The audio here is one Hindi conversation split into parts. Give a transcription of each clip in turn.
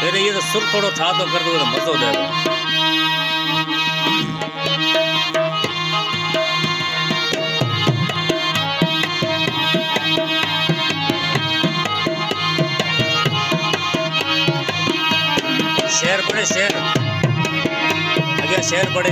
फिर ये तो सुर थोड़ा था तो कर दो तो मज़ा हो जाएगा। शेर पड़े शेर आगे शेर पड़े।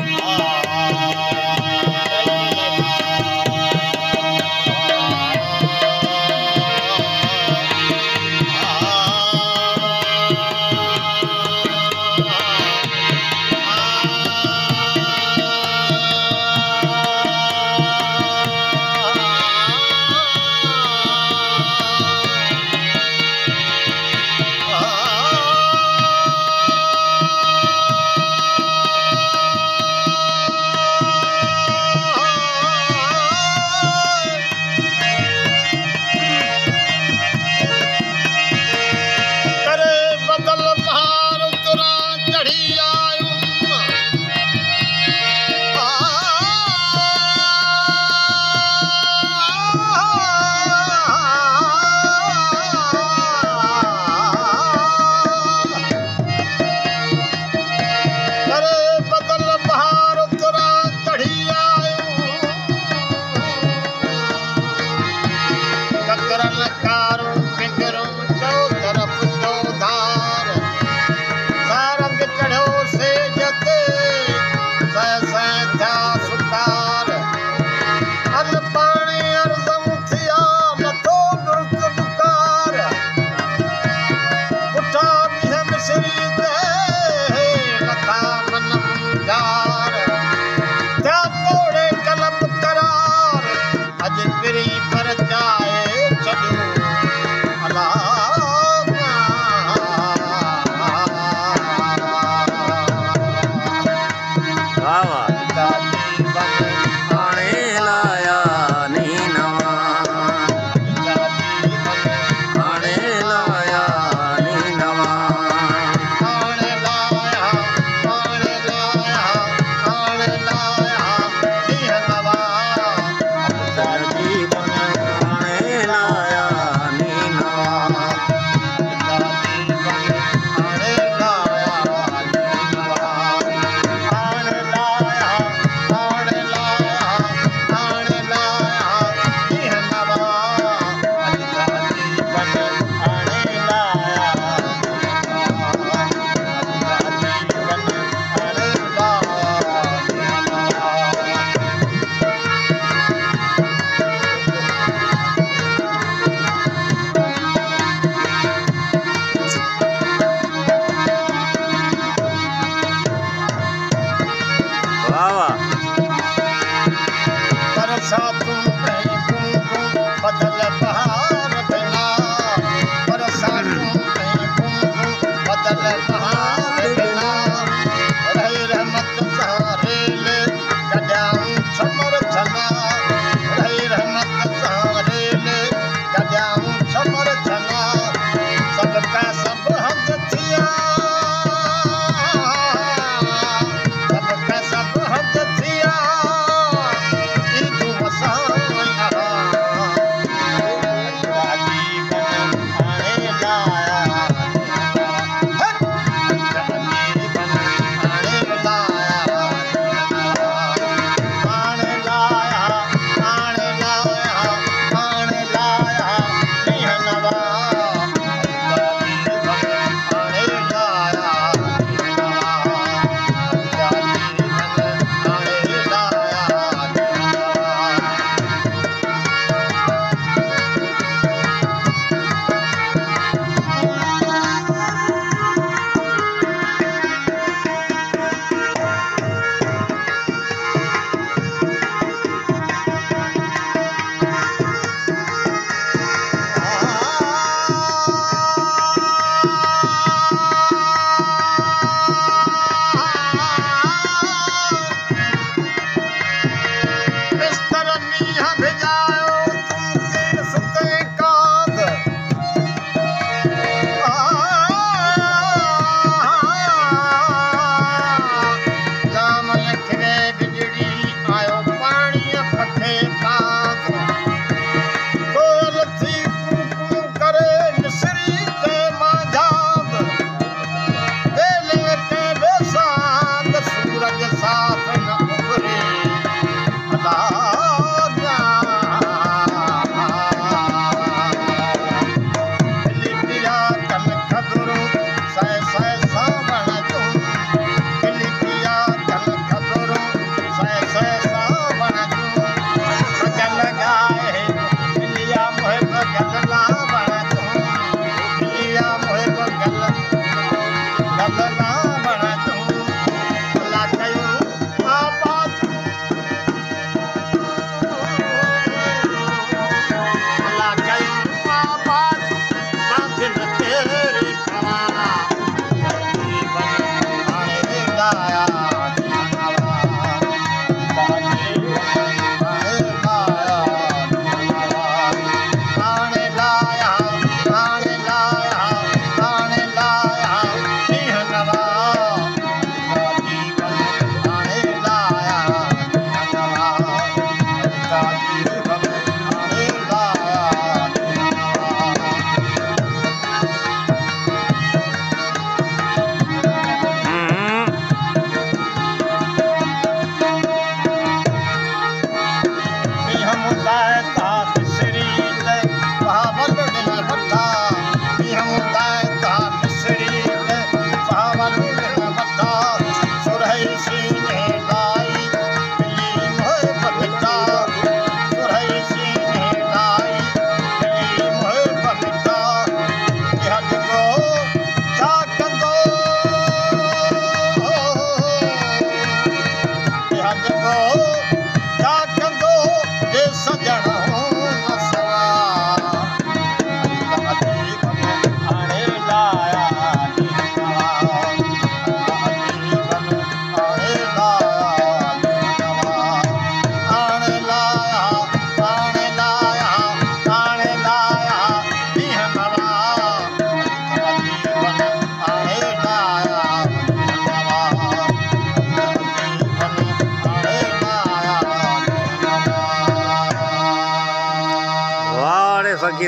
Bye.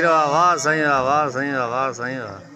बाक़ी रहो वाह साईं वाह वाह साईं वाह वाह साईं वाह